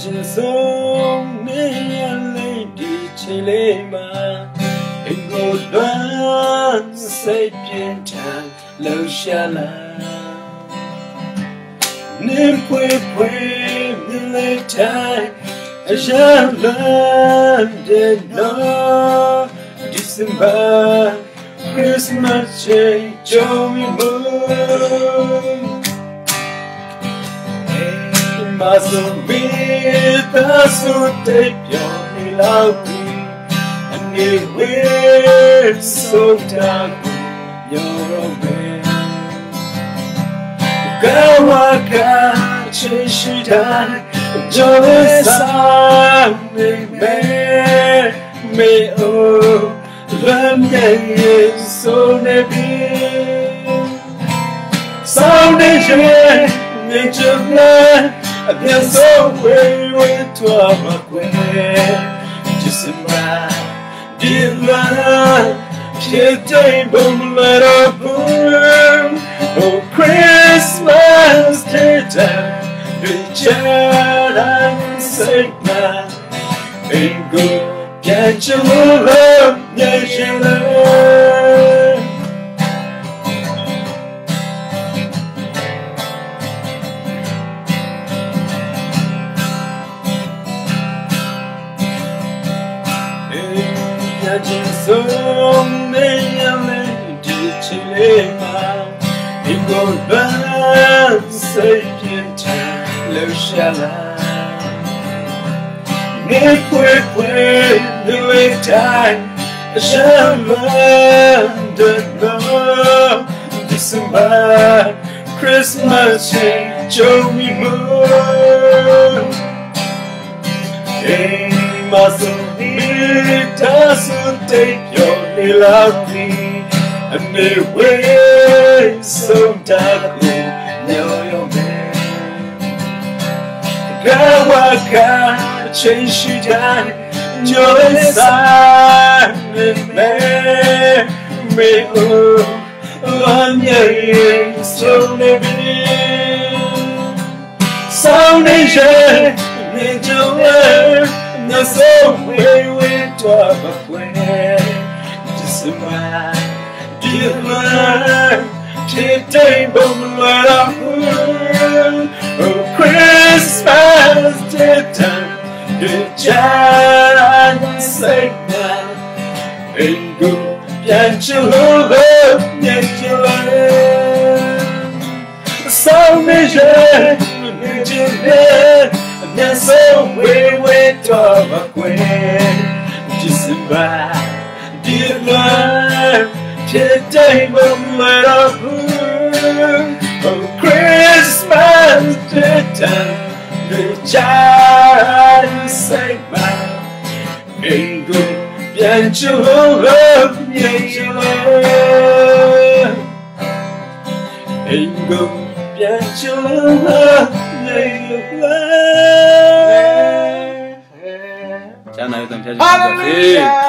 ချင်ဆုံးနေရလေးဒီချီလေးမှာအင်ကိုလွမ်းစိတ်ပြင်းထန်လှရှာလာနေပွေပွေမြင်လေးတိုင်းအရာလန်းတဲ့နော် December Christmas change Joey Moon Muscle be the suit masumita sute pyonilapi aniwe sotaku yorobe kawaka chishida jolesa me me o lamye sonebi sound is your nature ne je ne je ne A bien so we we toi ma que December Dear love Piedade bum Oh Christmas day Richard and Satan Ain't good Ya son me llame di chilema Ingo ban say pienta lo shala Ni kwe kwe time Shaman de no December Christmas Show me moon Hey, muscle take your nail out me And they wait so darkly Now you're man Girl, what kind of change she done Your sign and man Me oh, on your ears You'll never Sao nên chơi Nên chơi Nó sâu quê quê about when December Dear learn Today boom let up Oh Christmas Good child say now And go get your love Get your love So measure Need your head And so we wait to a queen và tiếc mà trên tay bông mơ đau hương. Oh Christmas trên trần, người trái xanh vàng hình cùng đèn chúa ước nhanh lên anh cùng đèn chúa ước nhanh lên voltando Aleluia!